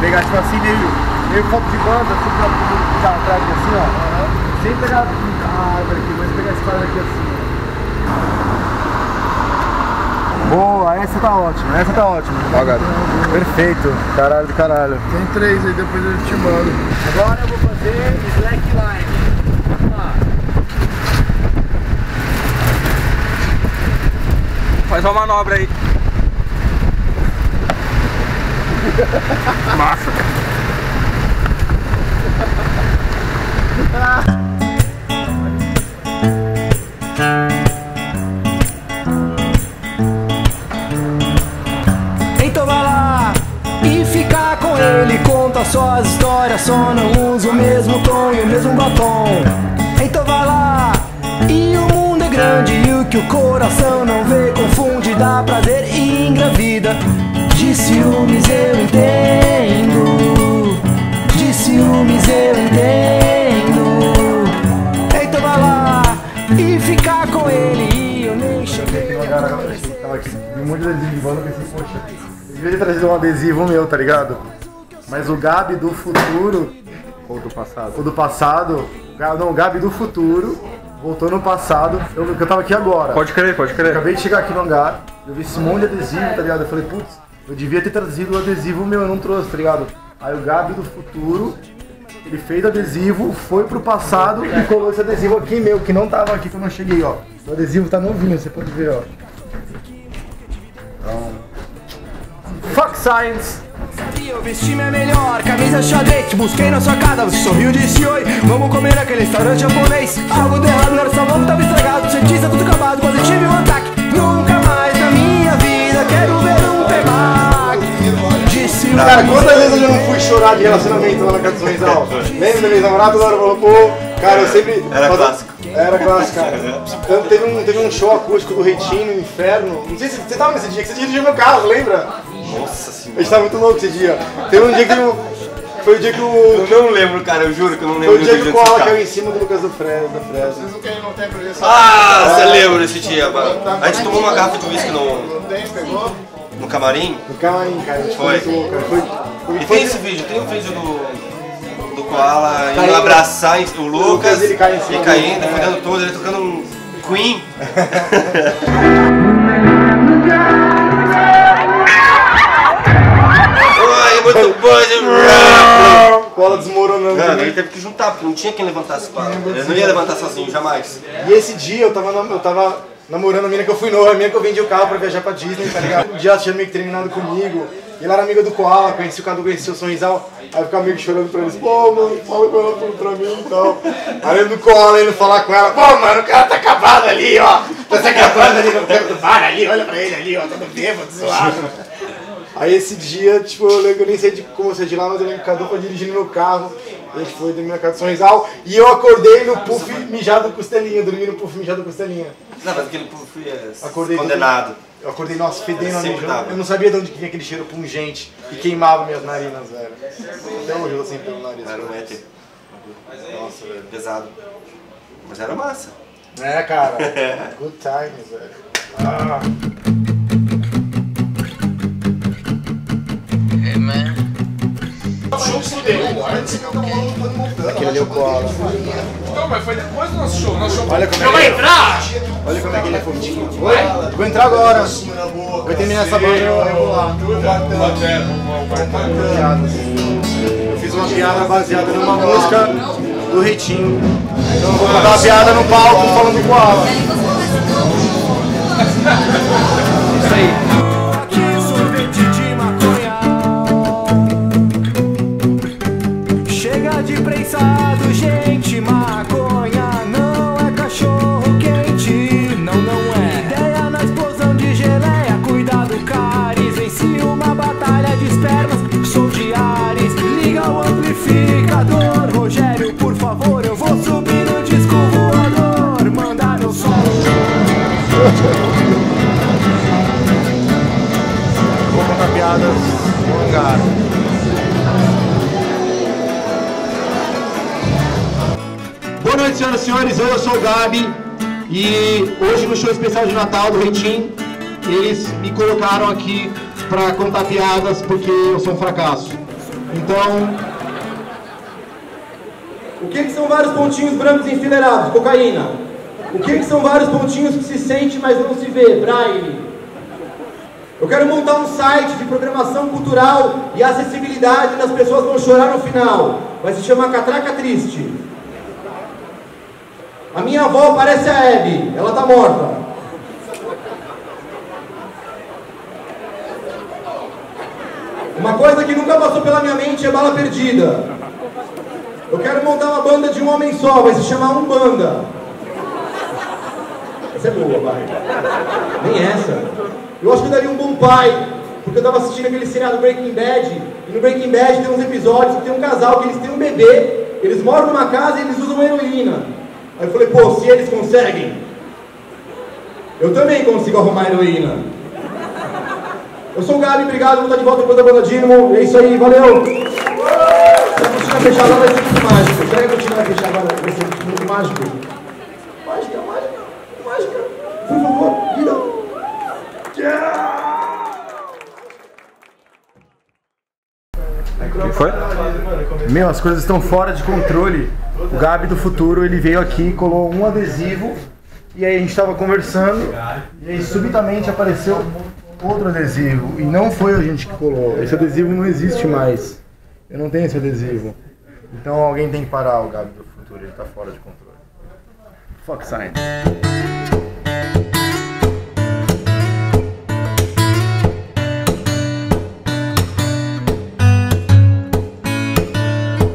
Pegar tipo assim, meio, meio copo de banda, assim, pra puxar atrás assim, ó. Sem pegar a árvore aqui, mas pegar esse quadro aqui assim. Boa, essa tá ótima, essa tá ótima. Ó, Gabi. Perfeito. Caralho do caralho. Tem três aí, depois eu te mando. Agora eu vou fazer slackline. Vamos lá. Faz uma manobra aí. Massa. Então vai lá e fica com ele. Conta suas histórias, só não usa o mesmo tom e o mesmo batom. Então vai lá e o mundo é grande e o que o coração não vê confunde, dá prazer e engravida. De ciúmes eu entendo, de ciúmes eu entendo. Então vai lá e fica com ele e eu nem cheguei. a Tava aqui, vi um monte de adesivo de banda, pensei, poxa, eu devia ter trazido um adesivo meu, tá ligado? Mas o Gabi do futuro, Ou do passado. o do passado, não, o Gabi do futuro, voltou no passado, eu, eu tava aqui agora. Pode crer, pode crer. Acabei de chegar aqui no hangar, eu vi esse monte de adesivo, tá ligado? Eu falei, putz, eu devia ter trazido o adesivo meu, eu não trouxe, tá ligado? Aí o Gabi do futuro, ele fez adesivo, foi pro passado e colou esse adesivo aqui meu, que não tava aqui quando eu cheguei, ó. O adesivo tá novinho, você pode ver, ó. Então... Fuck science! Eu vesti minha melhor camisa xadrez busquei na sua casa, você sorriu e disse oi Vamos comer naquele restaurante japonês Algo de errado, era salão, tava estragado Cientista tudo acabado, quase tive um ataque Nunca O Cara, quantas vezes eu já não fui chorar de relacionamento lá na Casa do Sorrisal? Lembra da minha namorada? Ela falou, pô, cara, eu sempre. Era clássico. Era clássico, cara. Eu- teve, um, teve um show acústico do Retino, Inferno. Não sei se você tava nesse dia, que você dirigiu meu carro, lembra? Nossa A senhora. gente tava muito louco esse dia. Teve um dia que o. Foi o dia que o. Eu não lembro, cara, eu juro que eu não Foi lembro o dia do que o Koala caiu em cima do Lucas do Fresno, Fresno. Vocês não querem, não tem projeção? Ah, você lembra desse dia, mano? A gente tomou uma garrafa de uísque no, Não tem, pegou? No camarim. No camarim, cara. A gente Foi. louco, cara. Foi. foi, E foi tem esse vídeo, tem um vídeo do, do Koala indo abraçar o Lucas ele cai em cima e do- caindo, é. fudendo todo, ele tocando um Queen. Oi, muito bom. Cola desmoronando. Mano, também. ele teve que juntar, porque não tinha quem levantasse o Koala. Ele não ia levantar sozinho, jamais. E esse dia eu tava, nam- eu tava namorando a mina que eu fui noiva, a mina que eu vendi o carro pra viajar pra Disney, tá ligado? Um dia ela tinha meio que terminado comigo. E ela era amiga do Koala, conheci o Cadu, conheci o Sorrisal. Aí eu ficava meio que chorando pra eles, pô, mano, fala com ela tudo pra mim e tal. Aí eu do Koala indo falar com ela, pô, mano, o cara tá acabado ali, ó. Tá se acabando ali no tempo do bar ali, olha pra ele ali, ó, todo bêbado, zoado. Aí esse dia, tipo, eu lembro, eu nem sei de como saí de lá, mas eu lembro que o Cadu foi dirigindo meu carro. A gente foi dormir na casa do Sorrisal. E eu acordei no puff mijado costelinha, dormi no puff mijado costelinha. Não, mas aquele puff é Acordei condenado. Eu acordei, nossa, fedendo a Sempre tava. Eu não sabia de onde que vinha aquele cheiro pungente e queimava minhas narinas, velho. Até hoje eu tô sem pelo nariz. Era um éter. Nossa, velho. Pesado. Mas era massa. É, cara. Good times, velho. Ah. Aquele ali é o Koala. Não, mas foi depois do nosso show. Nosso show Olha como é que ele Olha como é que ele é fofinho. Oi? Vou entrar agora. Vou terminar essa banda eu eu vou lá. Eu fiz uma piada baseada numa música do Ritinho. Então eu vou contar uma piada no palco falando com ela. Isso aí. Senhoras e senhores. Eu sou o Gabi e hoje no show especial de Natal do Reitim, eles me colocaram aqui pra contar piadas porque eu sou um fracasso. Então, o que, que são vários pontinhos brancos enfileirados? Cocaína. O que, que são vários pontinhos que se sente, mas não se vê? Braille. Eu quero montar um site de programação cultural e acessibilidade e as pessoas vão chorar no final. Vai se chamar Catraca Triste. A minha avó parece a Abby, ela tá morta. Uma coisa que nunca passou pela minha mente é bala perdida. Eu quero montar uma banda de um homem só, vai se chamar Umbanda. Essa é boa, vai. Nem essa. Eu acho que eu daria um bom pai, porque eu estava assistindo aquele seriado Breaking Bad, e no Breaking Bad tem uns episódios que tem um casal que eles têm um bebê, eles moram numa casa e eles usam heroína. Aí eu falei, pô, se eles conseguem, eu também consigo arrumar heroína. Eu sou o Gabi, obrigado, vou estar de volta depois da banda Dynamo. É isso aí, valeu! Se a cortina fechar agora vai ser muito mágico. Será que a cortina vai fechar agora vai ser muito mágico? Mágica, mágica, mágica. Por favor, vida. O que foi? Meu, as coisas estão fora de controle. O Gabi do futuro, ele veio aqui, colou um adesivo e aí a gente estava conversando e aí subitamente apareceu outro adesivo e não foi a gente que colou. Esse adesivo não existe mais. Eu não tenho esse adesivo. Então alguém tem que parar o Gabi do futuro, ele tá fora de controle. Fuck science.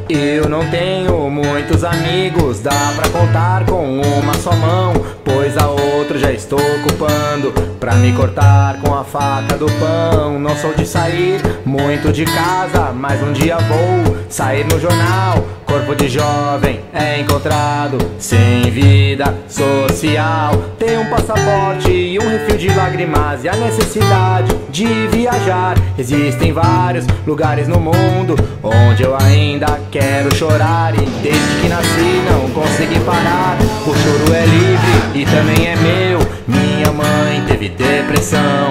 Eu não tenho muitos amigos, dá pra contar com uma só mão. Pois a outra já estou ocupando pra me cortar com a faca do pão. Não sou de sair muito de casa, mas um dia vou sair no jornal. Corpo de jovem é encontrado sem vida social. Tem um passaporte e um refil de lágrimas e a necessidade de viajar. Existem vários lugares no mundo onde eu ainda quero chorar. E desde que nasci não consegui parar. O choro é livre e também é meu. Minha mãe teve depressão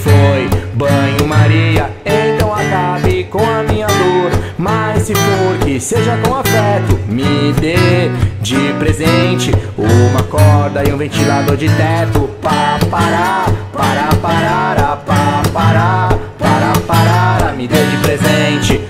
foi banho-maria. Então acabe com a minha dor, mas se for que seja com afeto, me dê de presente uma corda e um ventilador de teto. Pá, parar, para, parar, pá, parar, para, parar. Me dê de presente